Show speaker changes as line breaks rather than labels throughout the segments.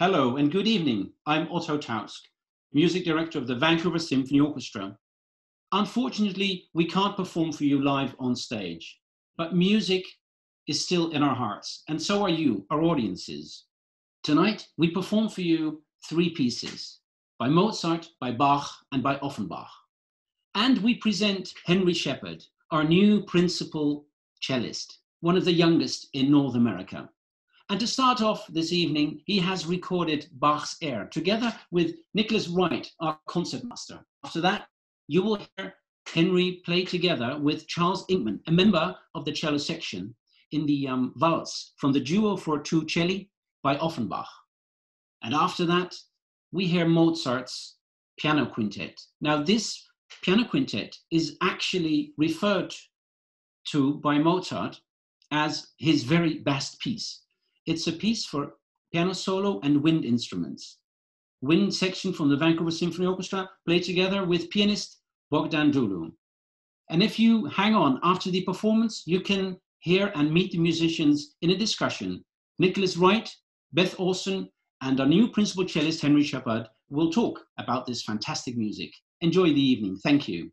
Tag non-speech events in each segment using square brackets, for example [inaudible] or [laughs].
Hello and good evening. I'm Otto Tausk, music director of the Vancouver Symphony Orchestra. Unfortunately, we can't perform for you live on stage, but music is still in our hearts, and so are you, our audiences. Tonight, we perform for you three pieces by Mozart, by Bach, and by Offenbach. And we present Henry Shapard, our new principal cellist, one of the youngest in North America. And to start off this evening, he has recorded Bach's Air together with Nicholas Wright, our concertmaster. After that, you will hear Henry play together with Charles Inkman, a member of the cello section, in the um, Waltz from the Duo for Two Celli by Offenbach. And after that, we hear Mozart's piano quintet. Now, this piano quintet is actually referred to by Mozart as his very best piece. It's a piece for piano solo and wind instruments. Wind section from the Vancouver Symphony Orchestra played together with pianist Bogdan Dulu. And if you hang on after the performance, you can hear and meet the musicians in a discussion. Nicholas Wright, Beth Orson, and our new principal cellist, Henry Shapard, will talk about this fantastic music. Enjoy the evening. Thank you.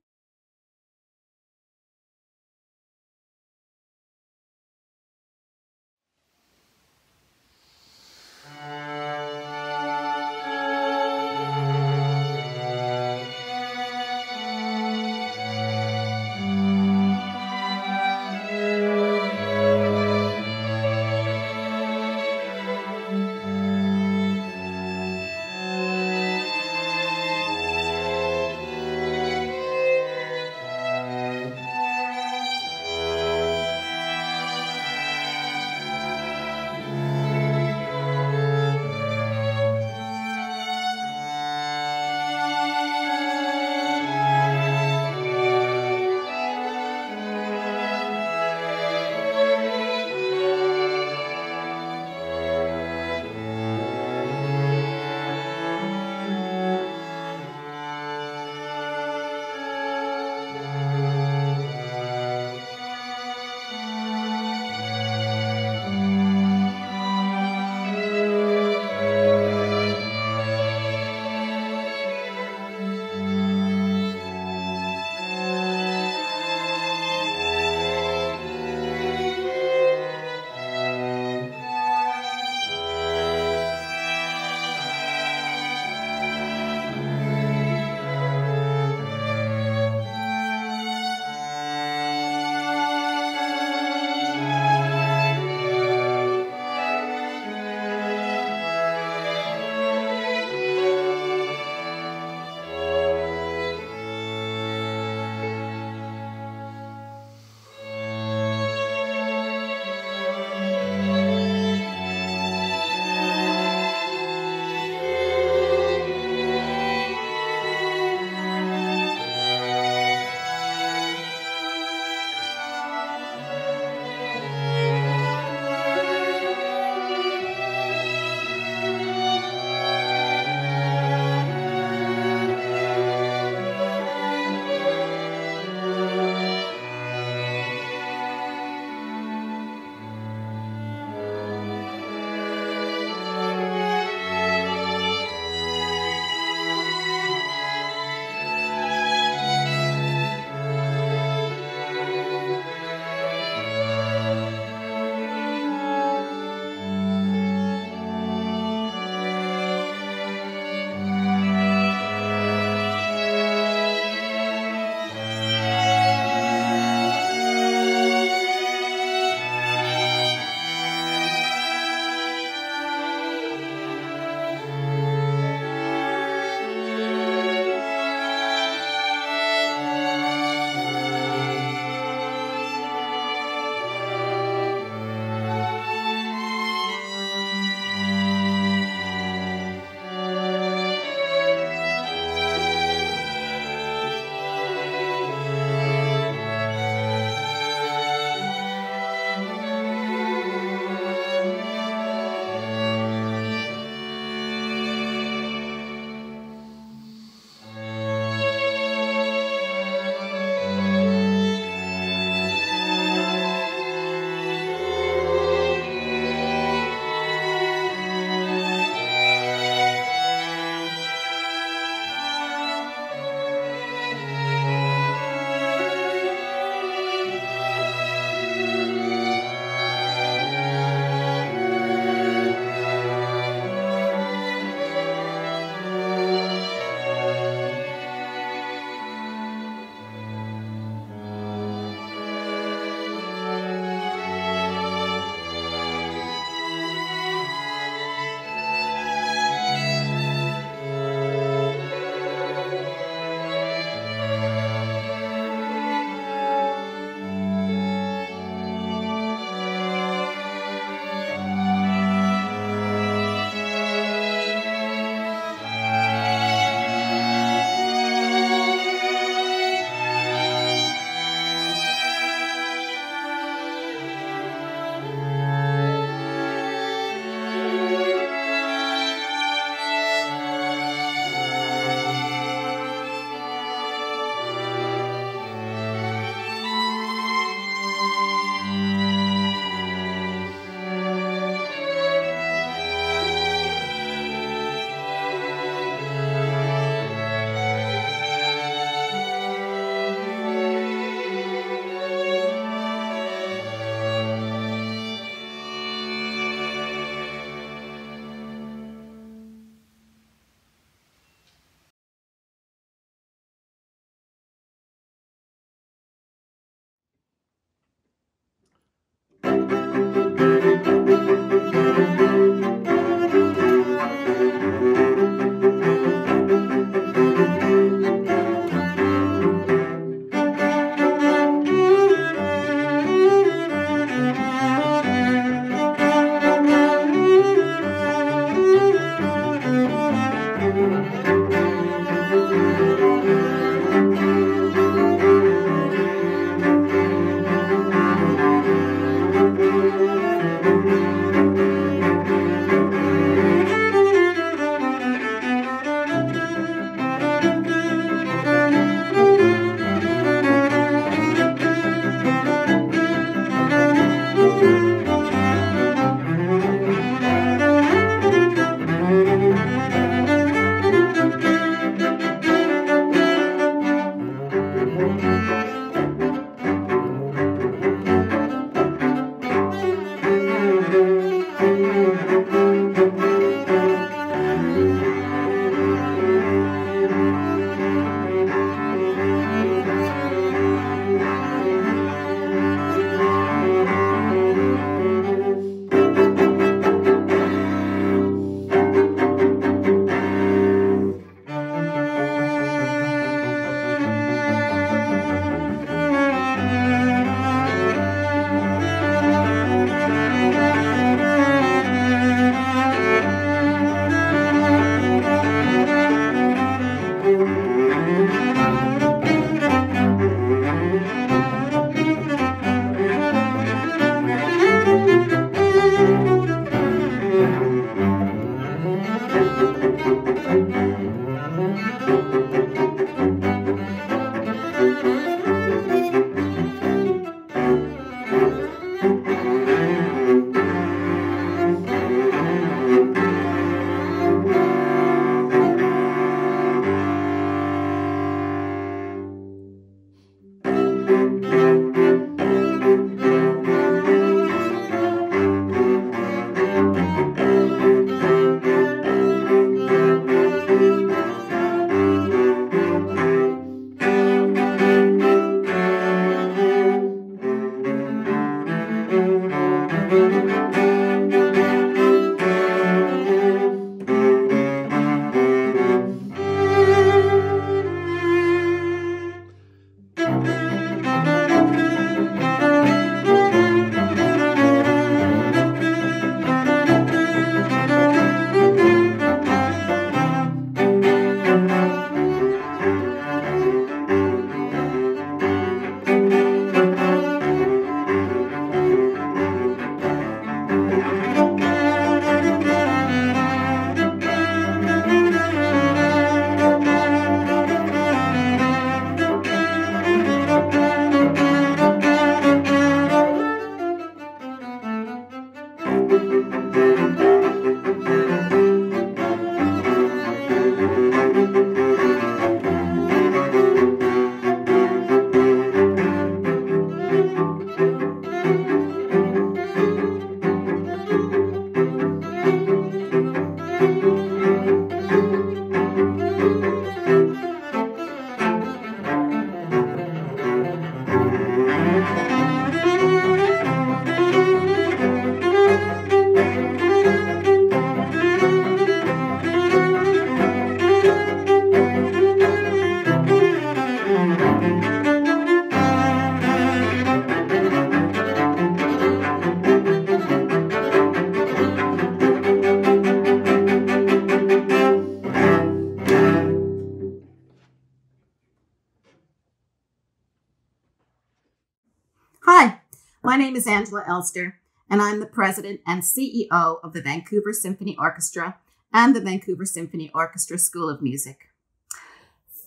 Elster, and I'm the president and CEO of the Vancouver Symphony Orchestra and the Vancouver Symphony Orchestra School of Music.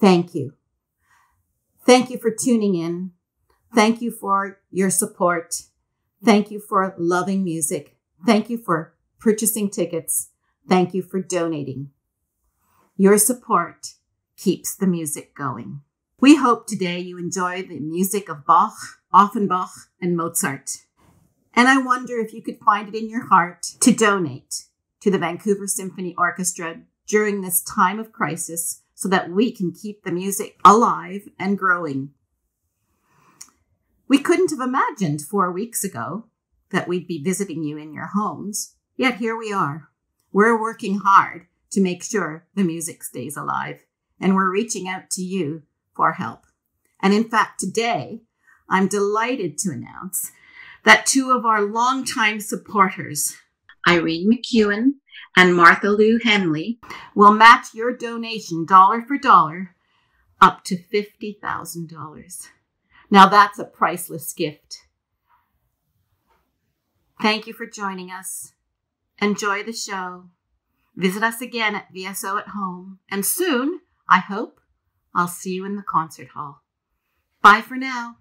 Thank you. Thank you for tuning in. Thank you for your support. Thank you for loving music. Thank you for purchasing tickets. Thank you for donating. Your support keeps the music going. We hope today you enjoy the music of Bach, Offenbach, and Mozart. And I wonder if you could find it in your heart to donate to the Vancouver Symphony Orchestra during this time of crisis so that we can keep the music alive and growing. We couldn't have imagined four weeks ago that we'd be visiting you in your homes, yet here we are. We're working hard to make sure the music stays alive, and we're reaching out to you for help. And in fact, today, I'm delighted to announce that two of our longtime supporters, Irene McEwen and Martha Lou Henley, will match your donation dollar for dollar up to $50,000. Now that's a priceless gift. Thank you for joining us. Enjoy the show. Visit us again at VSO at home. And soon, I hope, I'll see you in the concert hall. Bye for now.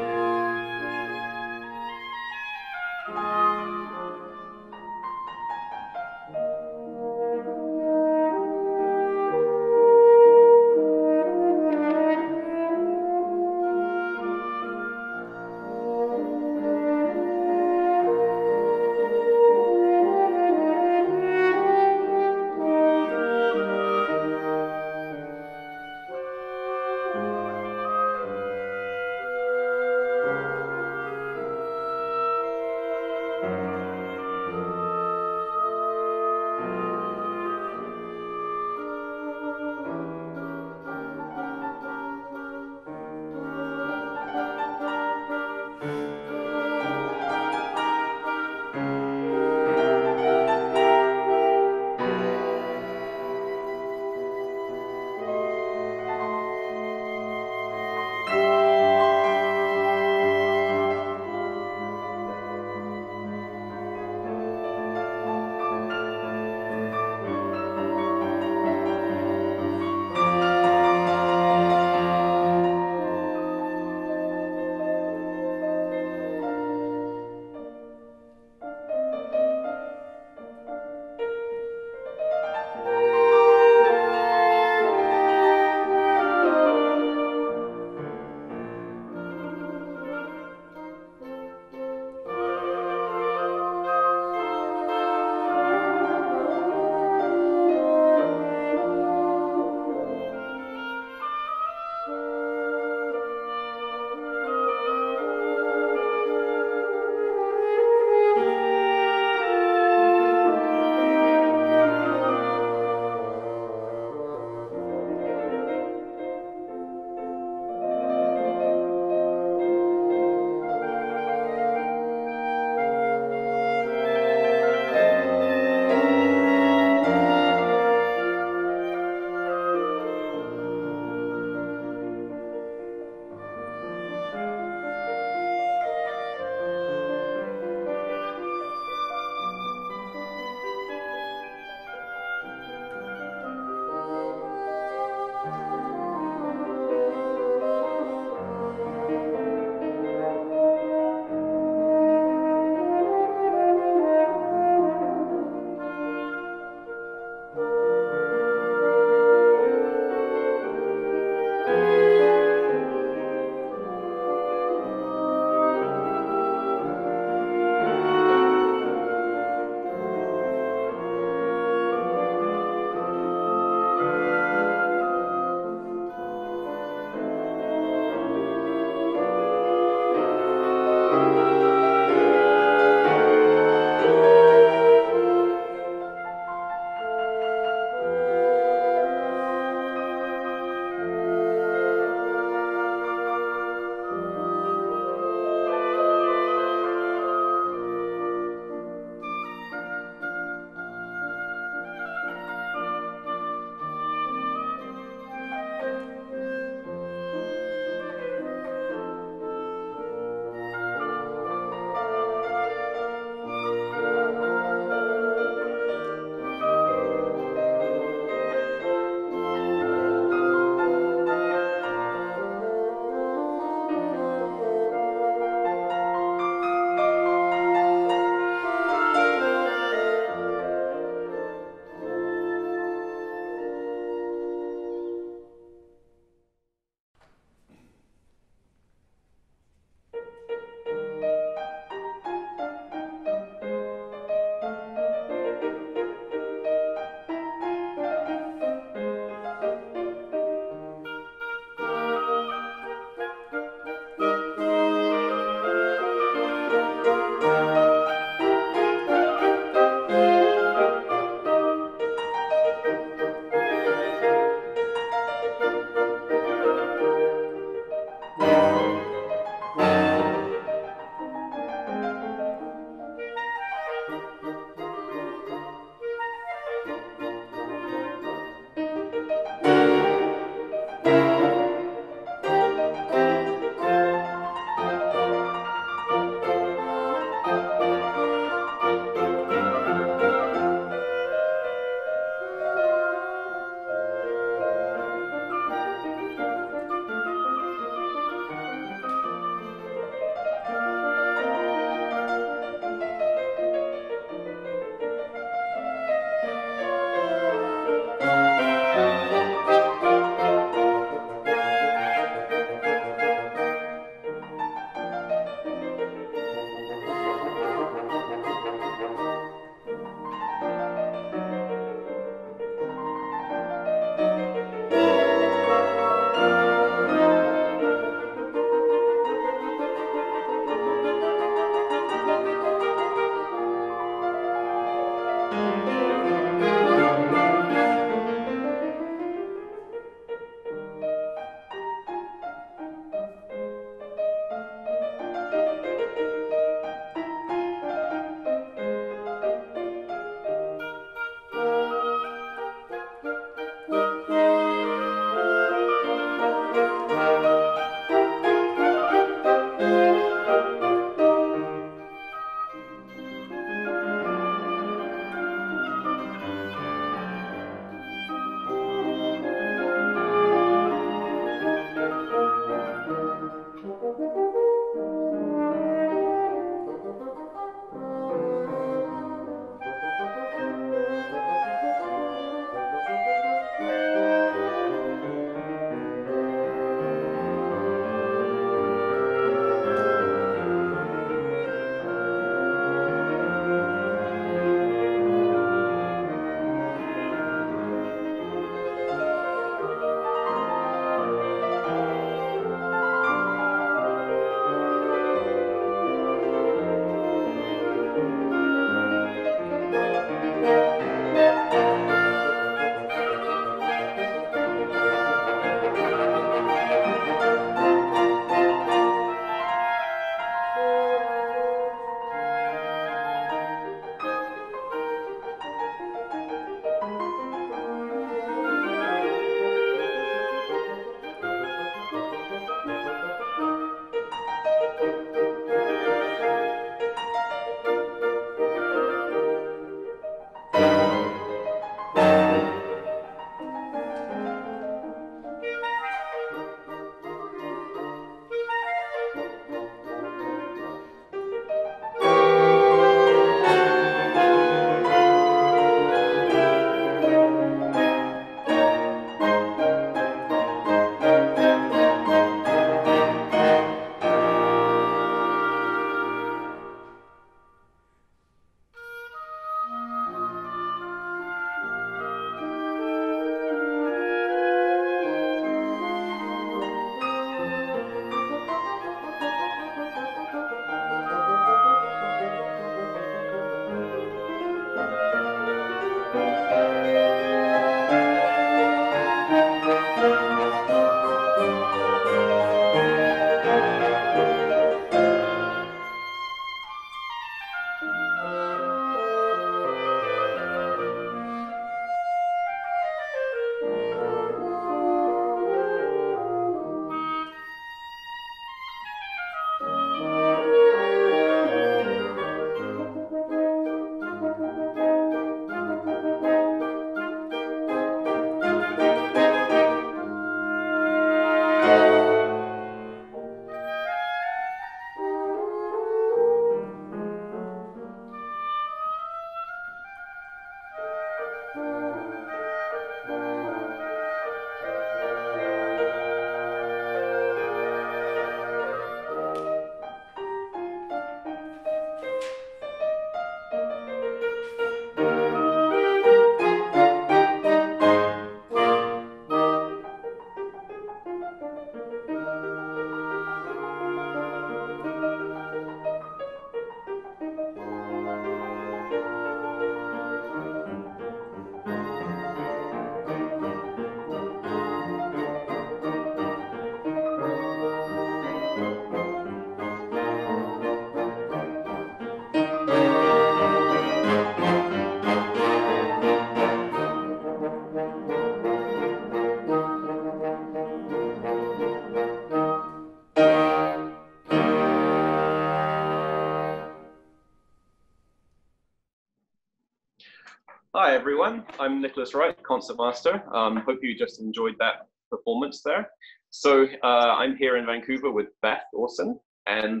Nicholas Wright, Concertmaster. Um, hope you just enjoyed that performance there. So uh, I'm here in Vancouver with Beth Orson, and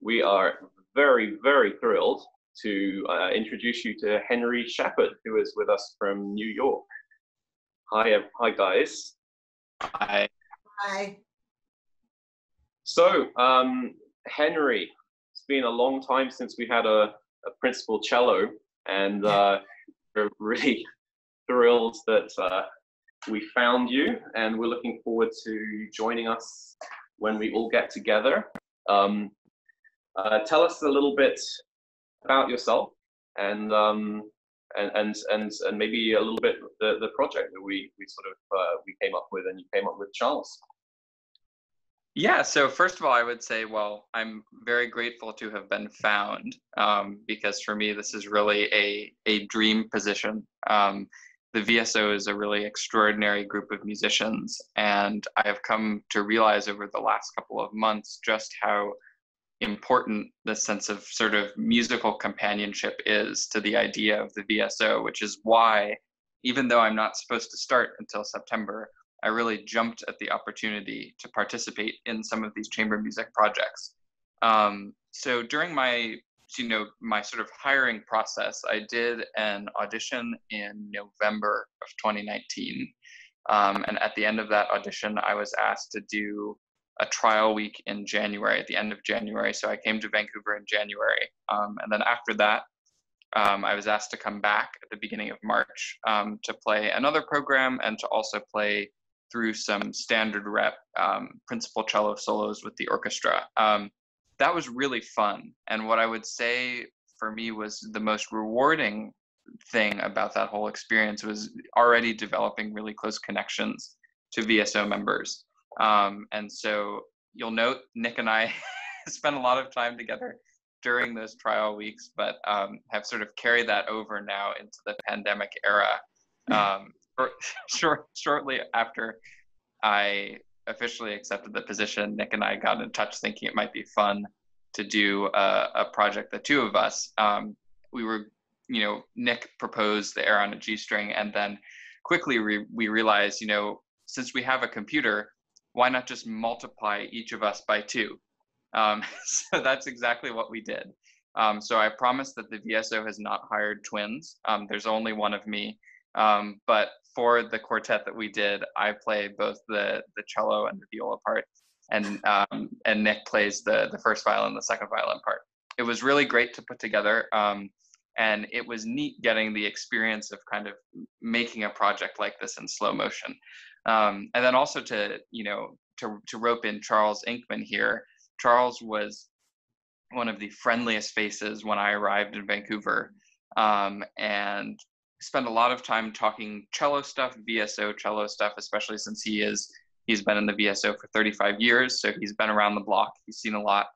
we are very, very thrilled to uh, introduce you to Henry Shapard, who is with us from New York. Hi, hi guys.
Hi.
Hi.
So, um, Henry, it's been a long time since we had a, a principal cello, and uh, [laughs] we're really thrilled that uh, we found you, and we're looking forward to joining us when we all get together. Um, uh, tell us a little bit about yourself and um, and, and and and maybe a little bit the the project that we we sort of uh, we came up with and you came up with Charles.
Yeah, so first of all, I would say, well, I'm very grateful to have been found um, because for me, this is really a, a dream position. Um, the VSO is a really extraordinary group of musicians, and I have come to realize over the last couple of months just how important the sense of sort of musical companionship is to the idea of the VSO, which is why, even though I'm not supposed to start until September, I really jumped at the opportunity to participate in some of these chamber music projects. Um, so during my you know my sort of hiring process, I did an audition in November of 2019, um, and at the end of that audition, I was asked to do a trial week in January, at the end of January. So I came to Vancouver in January, um, and then after that, um, I was asked to come back at the beginning of March um, to play another program and to also play through some standard rep um, principal cello solos with the orchestra. That was really fun. And what I would say for me was the most rewarding thing about that whole experience was already developing really close connections to VSO members. Um, and so you'll note Nick and I [laughs] spent a lot of time together during those trial weeks, but um, have sort of carried that over now into the pandemic era. [laughs] Um, short, [laughs] shortly after I officially accepted the position, Nick and I got in touch thinking it might be fun to do a, a project, the two of us. Um, we were, you know, Nick proposed the air on a G string, and then quickly re- we realized, you know, since we have a computer, why not just multiply each of us by two? Um, [laughs] so that's exactly what we did. Um, so I promise that the VSO has not hired twins. Um, there's only one of me. Um, but for the quartet that we did, I play both the the cello and the viola part, and um, and Nick plays the the first violin, the second violin part. It was really great to put together, um, and it was neat getting the experience of kind of making a project like this in slow motion, um, and then also to you know to to rope in Charles Inkman here. Charles was one of the friendliest faces when I arrived in Vancouver, um, and spend a lot of time talking cello stuff, VSO cello stuff, especially since he is he's been in the VSO for 35 years, so he's been around the block. He's seen a lot,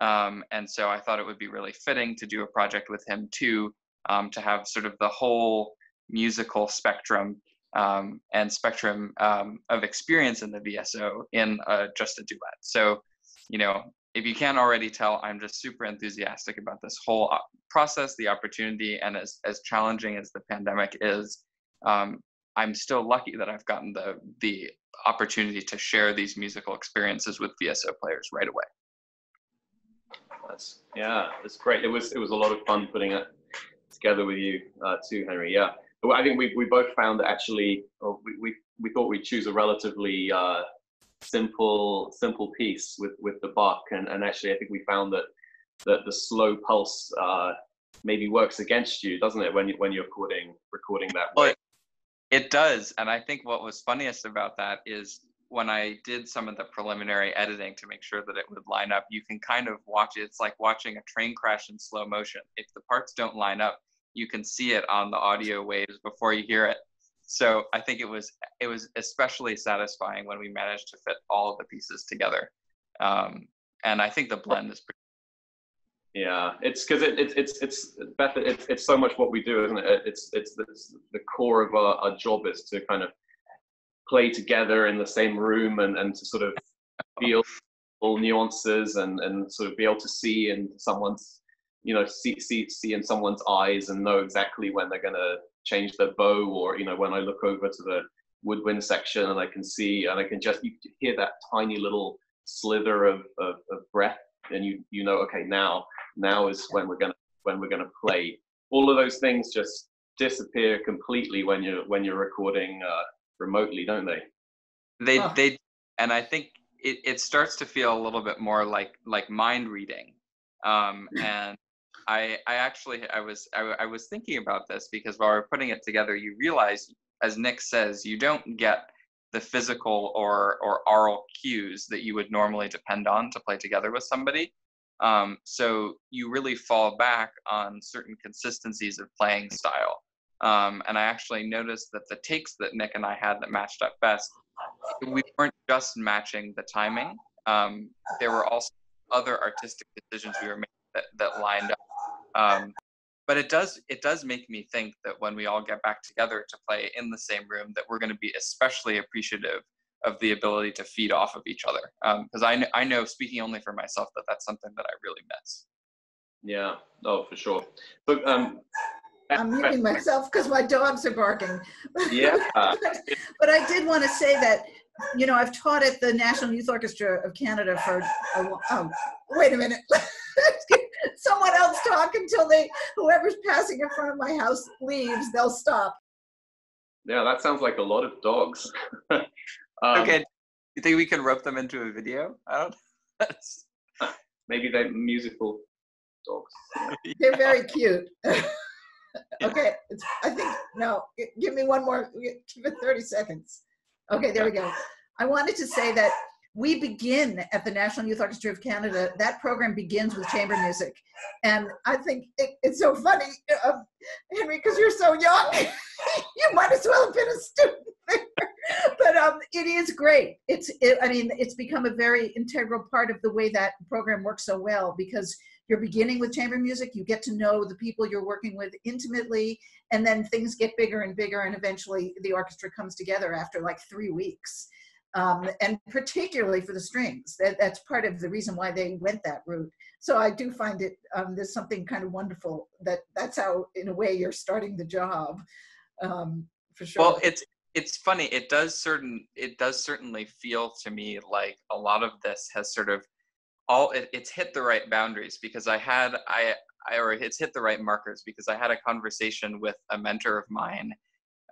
um, and so I thought it would be really fitting to do a project with him too, um, to have sort of the whole musical spectrum um, and spectrum um, of experience in the VSO in uh, just a duet. So, you know, if you can't already tell, I'm just super enthusiastic about this whole uh, process, the opportunity, and as, as challenging as the pandemic is, um, I'm still lucky that I've gotten the, the opportunity to share these musical experiences with VSO players right away.
That's, yeah, it's great. It was, it was a lot of fun putting it together with you uh, too, Henry. Yeah. I think we, we both found that actually, we, we, we thought we'd choose a relatively uh, simple simple piece with with the Bach and, and actually I think we found that that the slow pulse uh, maybe works against you doesn't it when you when you're recording recording that way?
well, it does. And I think what was funniest about that is when I did some of the preliminary editing to make sure that it would line up you can kind of watch it. It's like watching a train crash in slow motion. If the parts don't line up you can see it on the audio waves before you hear it so I think it was it was especially satisfying when we managed to fit all of the pieces together. Um, and I think the blend is pretty.
Yeah, it's because it, it, it's it's Beth. It's it's so much what we do, isn't it? It's it's, it's the core of our, our job is to kind of play together in the same room and, and to sort of feel all nuances and, and sort of be able to see in someone's you know see see see in someone's eyes and know exactly when they're gonna change the bow or you know when i look over to the woodwind section and i can see and i can just you hear that tiny little slither of, of, of breath and you you know okay now now is when we're gonna when we're gonna play. All of those things just disappear completely when you're when you're recording uh, remotely don't they?
They oh. they and i think it, it starts to feel a little bit more like like mind reading. Um, [clears throat] and I, I actually I was I, I was thinking about this because while we're putting it together, you realize, as Nick says, you don't get the physical or or oral cues that you would normally depend on to play together with somebody. Um, so you really fall back on certain consistencies of playing style. Um, and I actually noticed that the takes that Nick and I had that matched up best, we weren't just matching the timing. Um, there were also other artistic decisions we were making that, that lined up um, but it does it does make me think that when we all get back together to play in the same room, that we're going to be especially appreciative of the ability to feed off of each other. Because um, I I know speaking only for myself that that's something that I really miss.
Yeah. Oh, for sure. But um, [laughs]
I'm muting myself because my dogs are barking.
Yeah.
but, [laughs] but I did want to say that, you know, I've taught at the National Youth Orchestra of Canada for a while. Oh, wait a minute. [laughs] [laughs] Someone else talk until they, whoever's passing in front of my house leaves, they'll stop.
Yeah, that sounds like a lot of dogs. [laughs] um,
okay, you think we can rope them into a video? I don't. [laughs]
Maybe they're musical dogs.
They're very cute. okay, it's, I think no. Give me one more. Give it thirty seconds. Okay, there we go. I wanted to say that we begin at the National Youth Orchestra of Canada. That program begins with chamber music, and I think it, it's so funny, uh, Henry, because you're so young. [laughs] you might as well have been a student there. but um, it is great. It's, it, I mean, it's become a very integral part of the way that program works so well because you're beginning with chamber music, you get to know the people you're working with intimately, and then things get bigger and bigger, and eventually the orchestra comes together after like three weeks. Um, and particularly for the strings, that, that's part of the reason why they went that route. So I do find it um, there's something kind of wonderful that that's how, in a way, you're starting the job. Um, for sure.
Well, it's it's funny. It does certain. It does certainly feel to me like a lot of this has sort of all. It, it's hit the right boundaries because I had I I or it's hit the right markers because I had a conversation with a mentor of mine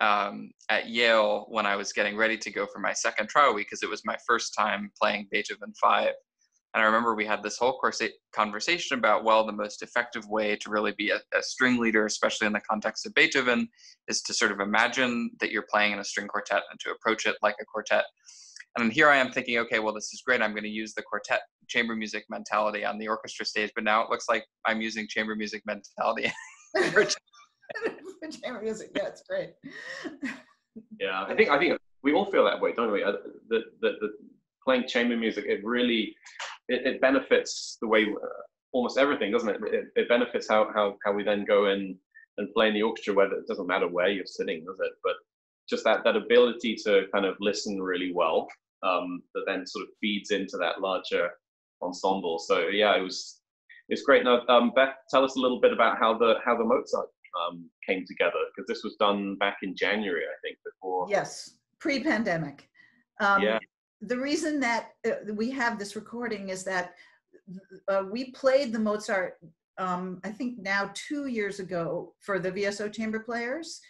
um, at Yale when I was getting ready to go for my second trial week because it was my first time playing Beethoven Five. And I remember we had this whole course conversation about, well, the most effective way to really be a, a, string leader, especially in the context of Beethoven, is to sort of imagine that you're playing in a string quartet and to approach it like a quartet. And here I am thinking, okay, well, this is great. I'm going to use the quartet chamber music mentality on the orchestra stage, but now it looks like I'm using chamber music mentality. [laughs] [laughs]
chamber music, yeah, it's great.
yeah, I think I think we all feel that way, don't we? Uh, the, the, the playing chamber music, it really it, it benefits the way uh, almost everything, doesn't it? it? it? benefits how, how, how we then go in and play in the orchestra, whether it doesn't matter where you're sitting, does it? But just that, that ability to kind of listen really well um, that then sort of feeds into that larger ensemble. So yeah, it was it's great. Now, um, Beth, tell us a little bit about how the how the Mozart um, came together because this was done back in January, I think, before.
Yes, pre-pandemic. Um,
yeah
the reason that uh, we have this recording is that uh, we played the Mozart, um, I think now two years ago for the VSO chamber players.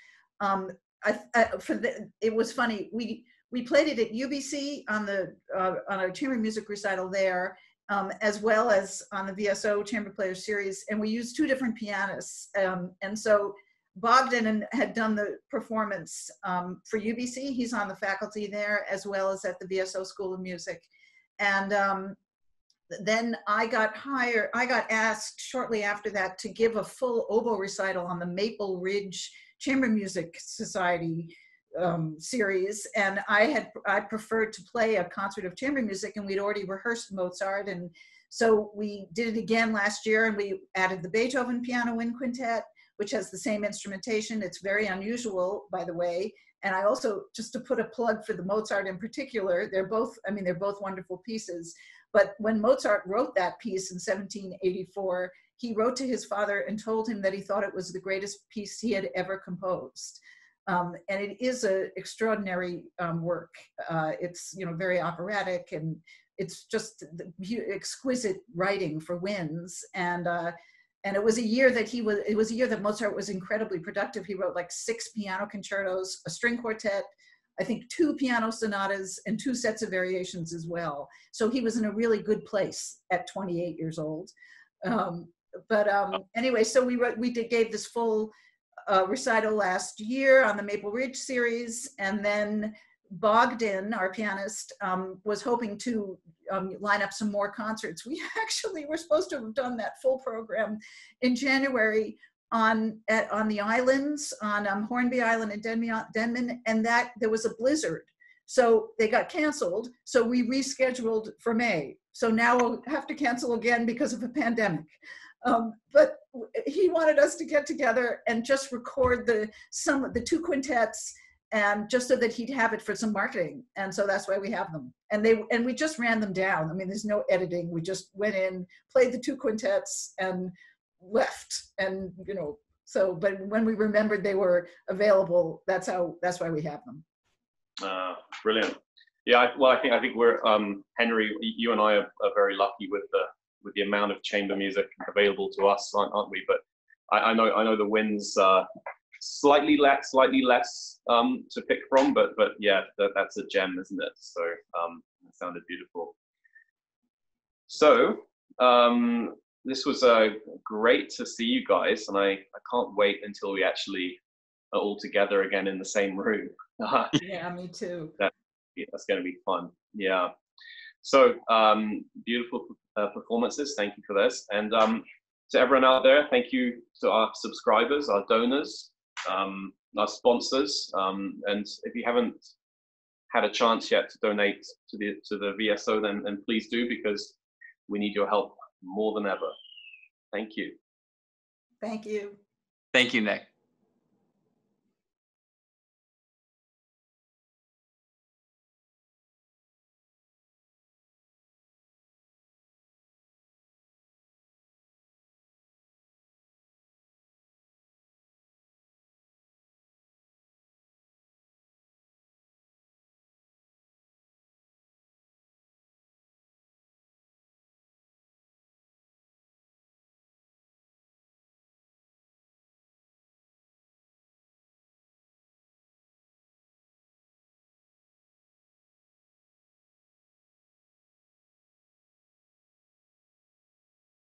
Um, I, I, for the, it was funny. We we played it at UBC on the uh, on a chamber music recital there, um, as well as on the VSO chamber players series, and we used two different pianists. Um, and so Bogdan had done the performance um, for UBC. He's on the faculty there as well as at the VSO School of Music. And um, then I got hired, I got asked shortly after that to give a full oboe recital on the Maple Ridge Chamber Music Society um, series. And I had, I preferred to play a concert of chamber music and we'd already rehearsed Mozart. And so we did it again last year and we added the Beethoven Piano Wind Quintet which has the same instrumentation. It's very unusual, by the way. And I also, just to put a plug for the Mozart in particular, they're both, I mean, they're both wonderful pieces. But when Mozart wrote that piece in 1784, he wrote to his father and told him that he thought it was the greatest piece he had ever composed. Um, and it is an extraordinary um, work. Uh, it's you know very operatic and it's just exquisite writing for winds. And uh, and it was a year that he was it was a year that mozart was incredibly productive he wrote like six piano concertos a string quartet i think two piano sonatas and two sets of variations as well so he was in a really good place at 28 years old um, but um, anyway so we wrote, we did gave this full recital last year on the maple ridge series and then Bogdan, our pianist, um, was hoping to um, line up some more concerts. We [laughs] actually were supposed to have done that full program in January on at, on the islands, on um, Hornby Island and Denman, and that there was a blizzard. So they got canceled. So we rescheduled for May. So now we'll have to cancel again because of a pandemic. Um, but he wanted us to get together and just record the some the two quintets and just so that he'd have it for some marketing and so that's why we have them and they and we just ran them down i mean there's no editing we just went in played the two quintets and left and you know So, but when we remembered they were available, that's how, that's why we have them.
Uh, brilliant. Yeah, I, well, I think I think we're um, Henry. You and I are, are, very lucky with the with the amount of chamber music available to us, aren't, aren't we? But I, I, know I know the winds uh, slightly less, slightly less um, to pick from, but but yeah, that, that's a gem, isn't it? So um, it sounded beautiful. So um, this was uh, great to see you guys, and I, I can't wait until we actually are all together again in the same room. [laughs]
yeah, me too.
That, that's going to be fun. Yeah. So um, beautiful uh, performances. Thank you for this. And um, to everyone out there, thank you to our subscribers, our donors, um, our sponsors. Um, and if you haven't had a chance yet to donate to the to the VSO, then, then please do because we need your help more than ever. Thank you.
Thank you.
Thank you, Nick.